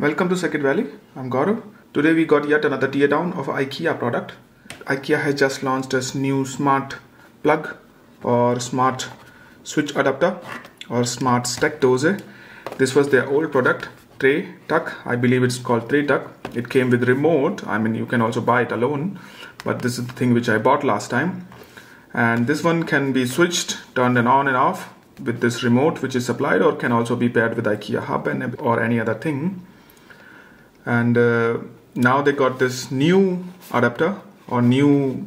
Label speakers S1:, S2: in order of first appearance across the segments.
S1: Welcome to Circuit Valley. I'm Gaurav. Today we got yet another teardown of IKEA product. IKEA has just launched this new smart plug or smart switch adapter or smart steckdose. This was their old product, Tray Tuck. I believe it's called TRETAKT. It came with remote. I mean, you can also buy it alone, but this is the thing which I bought last time. And this one can be switched, turned and on and off with this remote which is supplied or can also be paired with IKEA hub and or any other thing and uh, now they got this new adapter or new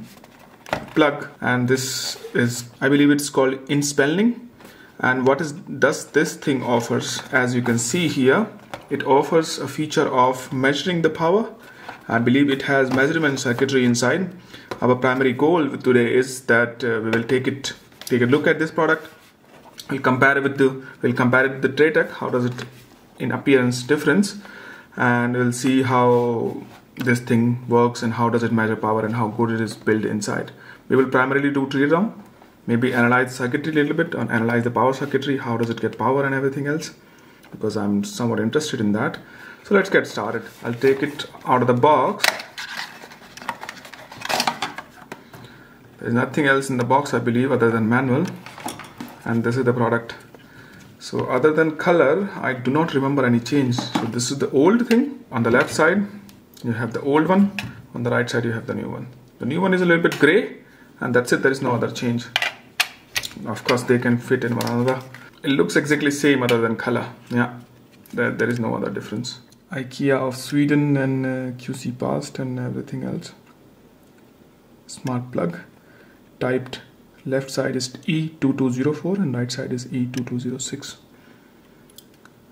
S1: plug. And this is I believe it's called INSPELNING. And what is does this thing offers as you can see here it offers a feature of measuring the power. I believe it has measurement circuitry inside. Our primary goal today is that uh, we will take it take a look at this product. We'll compare it with the we'll compare it with the TRETAKT how does it in appearance difference and we'll see how this thing works and how does it measure power and how good it is built inside. We will primarily do tear down maybe analyze circuitry a little bit and analyze the power circuitry how does it get power and everything else because I'm somewhat interested in that. So let's get started. I'll take it out of the box. There's nothing else in the box I believe other than manual. And this is the product so other than color I do not remember any change. So this is the old thing. On the left side you have the old one. On the right side you have the new one. The new one is a little bit gray and that's it. There is no other change. Of course they can fit in one another. It looks exactly same other than color. Yeah there, there is no other difference. IKEA of Sweden and uh, QC past and everything else. Smart plug. Typed left side is E2204 and right side is E2206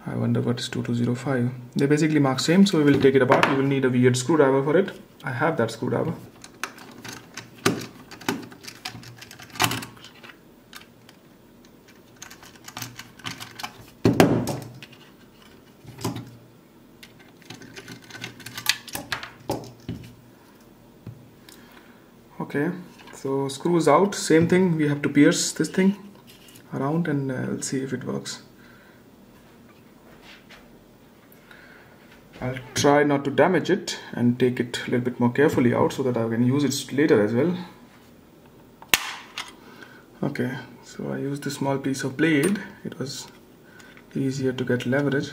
S1: I wonder what is 2205 they basically mark same so we will take it apart. We will need a weird screwdriver for it. I have that screwdriver. Okay so screws out. Same thing. We have to pierce this thing around and uh, we'll see if it works I'll try not to damage it and take it a little bit more carefully out so that I can use it later as well okay so I used a small piece of blade it was easier to get leverage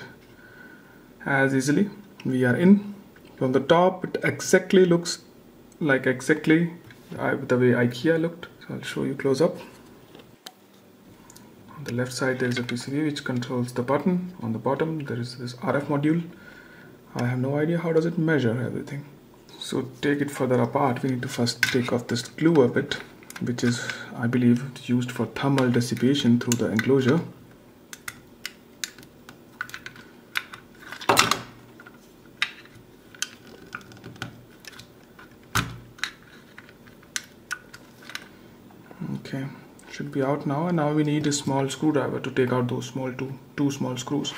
S1: as easily we are in from the top it exactly looks like exactly uh, the way IKEA looked. So I'll show you close up. On the left side there is a PCB which controls the button. On the bottom there is this RF module. I have no idea how does it measure everything. So take it further apart. We need to first take off this glue a bit which is I believe used for thermal dissipation through the enclosure. okay should be out now and now we need a small screwdriver to take out those small two two small screws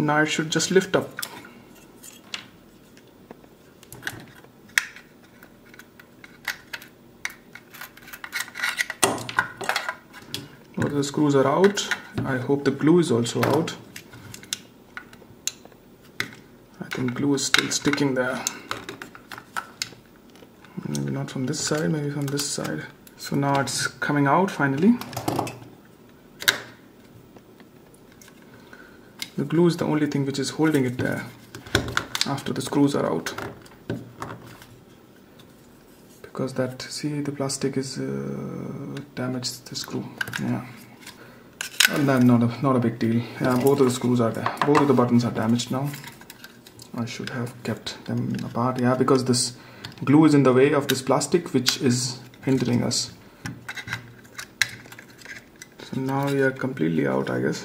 S1: now it should just lift up. The screws are out. I hope the glue is also out. I think glue is still sticking there. Maybe not from this side maybe from this side. So now it's coming out finally the glue is the only thing which is holding it there after the screws are out. Because that see the plastic is uh, damaged the screw. Yeah. And then not a not a big deal. Yeah both of the screws are there. Both of the buttons are damaged now. I should have kept them apart. Yeah because this glue is in the way of this plastic which is hindering us. So now we are completely out I guess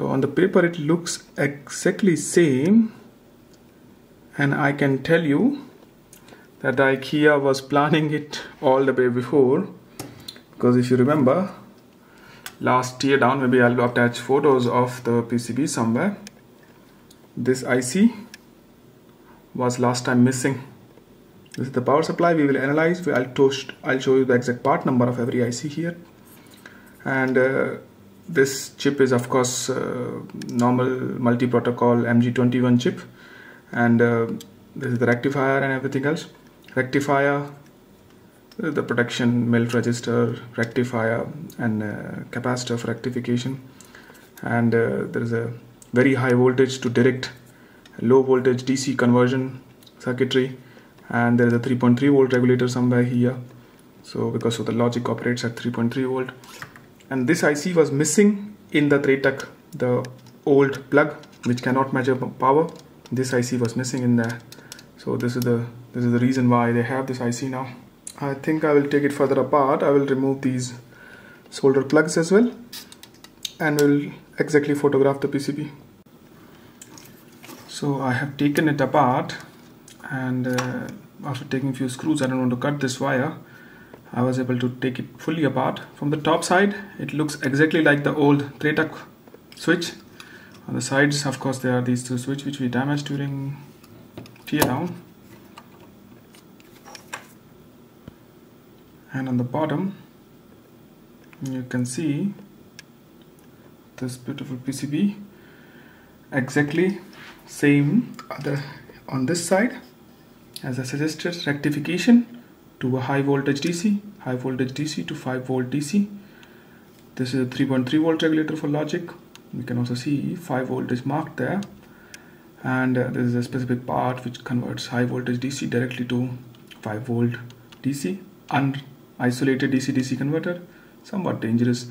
S1: so on the paper it looks exactly same. And I can tell you that IKEA was planning it all the way before. Because if you remember last tear down maybe I'll attach photos of the PCB somewhere. This IC was last time missing. This is the power supply we will analyze. I'll, toast, I'll show you the exact part number of every IC here. And uh, this chip is of course uh, normal multi-protocol MG21 chip. And uh, this is the rectifier and everything else. Rectifier the protection melt resistor rectifier and uh, capacitor for rectification. And uh, there is a very high voltage to direct low voltage DC conversion circuitry. And there is a 3.3 volt regulator somewhere here. So because of the logic operates at 3.3 volt and this IC was missing in the TRETAKT the old plug which cannot measure power. This IC was missing in there. So this is the this is the reason why they have this IC now. I think I will take it further apart. I will remove these solder plugs as well and will exactly photograph the PCB so I have taken it apart and uh, after taking a few screws I don't want to cut this wire I was able to take it fully apart. From the top side it looks exactly like the old TRETAKT switch. On the sides of course there are these two switches which we damaged during tear down. And on the bottom you can see this beautiful PCB exactly same other on this side as I suggested rectification to a high voltage DC high voltage DC to 5 volt DC this is a 3.3 volt regulator for logic. You can also see 5 volt is marked there. And uh, there is a specific part which converts high voltage DC directly to 5 volt DC unisolated DC-DC converter. Somewhat dangerous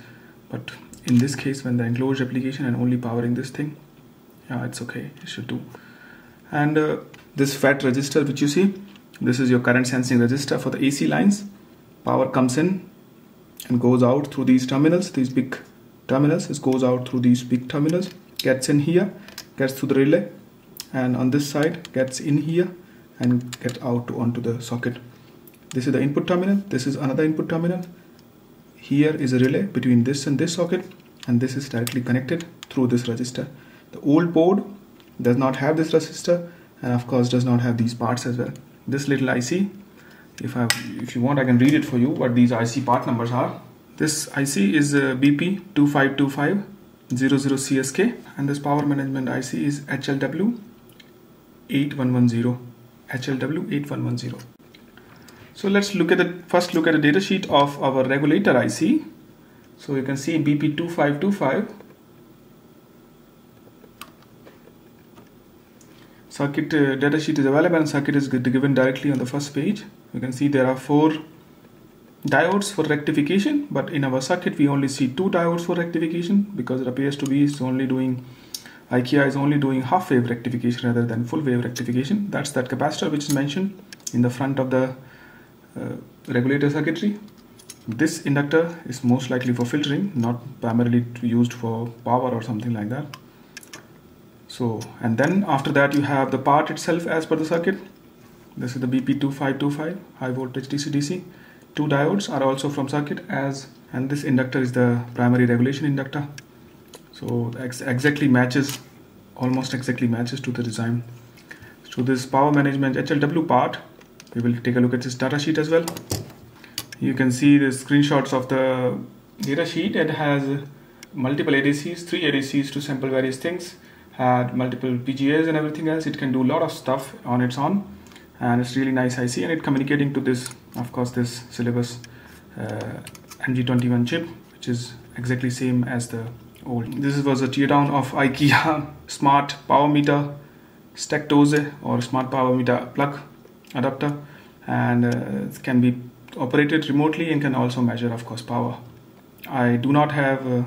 S1: but in this case when the enclosed application and only powering this thing yeah it's okay. It should do. And uh, this FAT resistor which you see this is your current sensing resistor for the AC lines. Power comes in and goes out through these terminals these big terminals. It goes out through these big terminals gets in here gets through the relay and on this side gets in here and get out to, onto the socket. This is the input terminal. This is another input terminal. Here is a relay between this and this socket and this is directly connected through this resistor the old board does not have this resistor and of course does not have these parts as well this little IC if I if you want I can read it for you what these IC part numbers are. This IC is uh, BP 2525 00CSK and this power management IC is HLW 8110 HLW 8110 so let's look at the first look at the datasheet of our regulator IC so you can see BP2525 circuit uh, datasheet is available and circuit is given directly on the first page. You can see there are four diodes for rectification but in our circuit we only see two diodes for rectification because it appears to be is only doing IKEA is only doing half wave rectification rather than full wave rectification. That's that capacitor which is mentioned in the front of the uh, regulator circuitry. This inductor is most likely for filtering not primarily used for power or something like that so and then after that you have the part itself as per the circuit. This is the BP2525 high voltage DC DC two diodes are also from circuit as and this inductor is the primary regulation inductor. So ex exactly matches almost exactly matches to the design. So this power management HLW part we will take a look at this data sheet as well. You can see the screenshots of the data sheet. It has multiple ADCs three ADCs to sample various things had multiple PGAs and everything else it can do a lot of stuff on its own. And it's really nice IC and it communicating to this of course this Silabs uh, MG21 chip which is exactly same as the old. This was a teardown of IKEA smart power meter Steckdose or smart power meter plug adapter. And uh, it can be operated remotely and can also measure of course power. I do not have uh,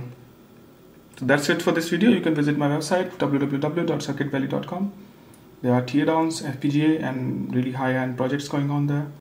S1: so that's it for this video. You can visit my website www.circuitvalley.com there are teardowns FPGA and really high-end projects going on there